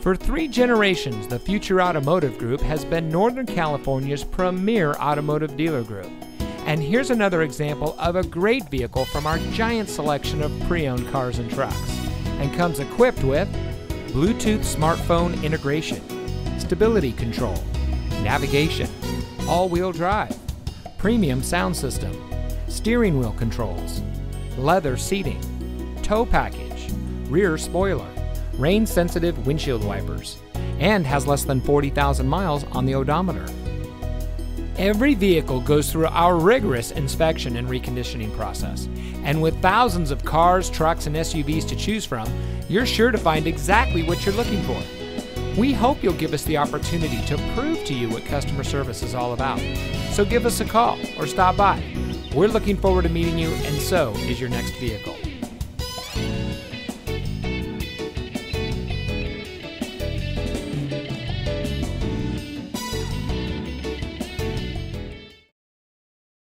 For three generations, the Future Automotive Group has been Northern California's premier automotive dealer group. And here's another example of a great vehicle from our giant selection of pre owned cars and trucks. And comes equipped with Bluetooth smartphone integration, stability control, navigation, all wheel drive, premium sound system, steering wheel controls, leather seating, tow package, rear spoiler, rain sensitive windshield wipers, and has less than 40,000 miles on the odometer. Every vehicle goes through our rigorous inspection and reconditioning process. And with thousands of cars, trucks, and SUVs to choose from, you're sure to find exactly what you're looking for. We hope you'll give us the opportunity to prove to you what customer service is all about. So give us a call or stop by. We're looking forward to meeting you, and so is your next vehicle.